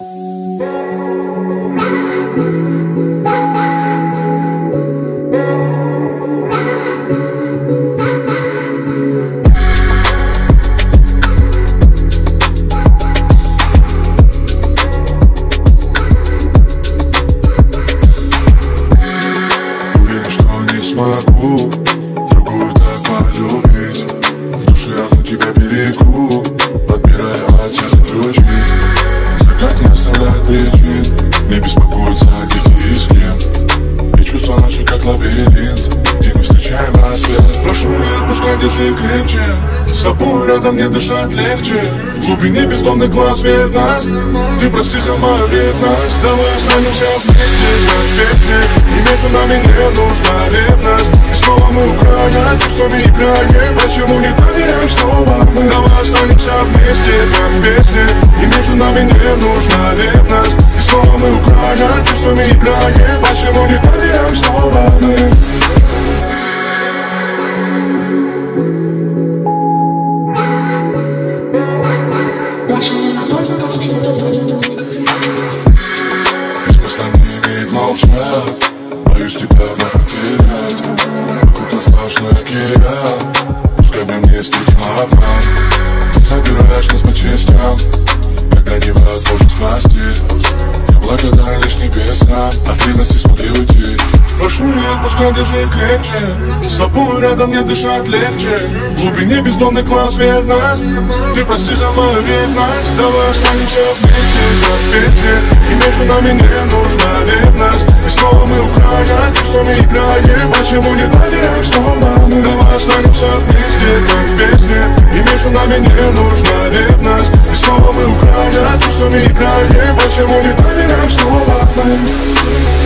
Thank you. Держи крепче. С тобой рядом мне дышать легче. В глубине бездомных глаз верность Ты прости за мою ревность Давай останемся вместе, как в И между нами не нужна ревность. И снова мы украя, чувствами играем Почему не доверяем снова мы? Давай останемся вместе, как в песне. И между нами не нужна ревность. И снова мы украя, чувствами играем Почему не доверяем снова молчать Боюсь тебя вновь потерять. Вокруг сплошной океан. Пускай мне вместе обман. Ты собираешь нас по частям. Когда невозможно спасти. Я благодарен лишь небесам. От ревности смогли уйти Прошу, не отпускай, держи крепче. С тобой рядом мне дышать легче. В глубине бездонный глаз верность. Ты прости за мою ревность. Давай останемся вместе, как в песне. И между нами не нужна ревность снова мы украя, чувствами играем Почему не доверяем снова мы Давай останемся вместе, как в песне? И между нами не нужна ревность. И снова мы украя, чувствами играем Почему не доверяем снова мы